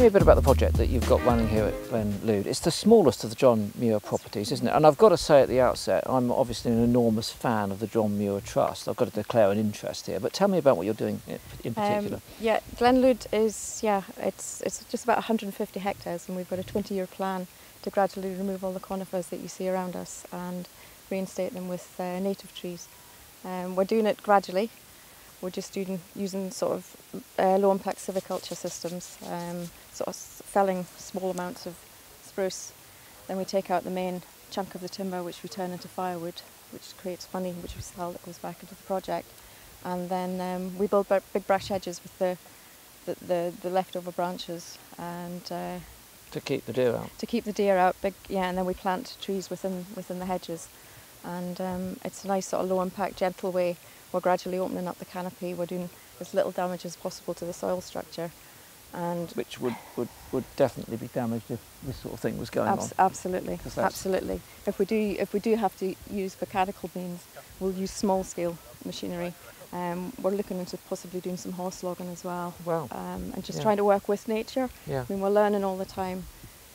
me a bit about the project that you've got running here at Glenlude. It's the smallest of the John Muir properties, isn't it? And I've got to say at the outset, I'm obviously an enormous fan of the John Muir Trust. I've got to declare an interest here. But tell me about what you're doing in particular. Um, yeah, Glenlude is, yeah, it's, it's just about 150 hectares and we've got a 20-year plan to gradually remove all the conifers that you see around us and reinstate them with uh, native trees. Um, we're doing it gradually we're just doing, using sort of uh, low impact silviculture systems, um, sort of felling small amounts of spruce. Then we take out the main chunk of the timber, which we turn into firewood, which creates money, which we sell that goes back into the project. And then um, we build big brush hedges with the, the, the, the leftover branches and uh, to keep the deer out. To keep the deer out, big yeah, and then we plant trees within within the hedges, and um, it's a nice sort of low impact, gentle way we're gradually opening up the canopy. We're doing as little damage as possible to the soil structure. And Which would, would, would definitely be damaged if this sort of thing was going abs on. Absolutely, absolutely. If we do if we do have to use mechanical means, we'll use small scale machinery. Um, we're looking into possibly doing some horse logging as well. Wow. Um, and just yeah. trying to work with nature. Yeah. I mean, we're learning all the time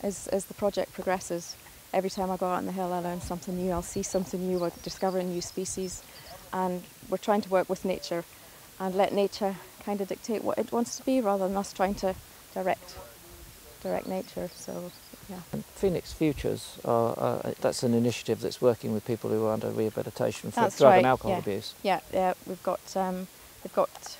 as, as the project progresses. Every time I go out on the hill, I learn something new. I'll see something new. I discover a new species and we're trying to work with nature and let nature kind of dictate what it wants to be rather than us trying to direct direct nature. So yeah. And Phoenix Futures, are, uh, that's an initiative that's working with people who are under rehabilitation for that's drug right. and alcohol yeah. abuse. Yeah, yeah, we've got um, we've got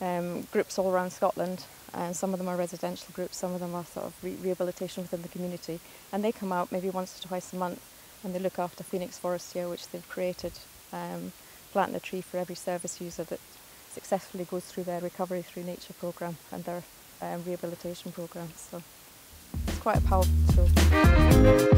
um, groups all around Scotland, and some of them are residential groups, some of them are sort of re rehabilitation within the community, and they come out maybe once or twice a month, and they look after Phoenix Forest here, which they've created um, planting a tree for every service user that successfully goes through their recovery through nature program and their um, rehabilitation programs. So it's quite a powerful tool.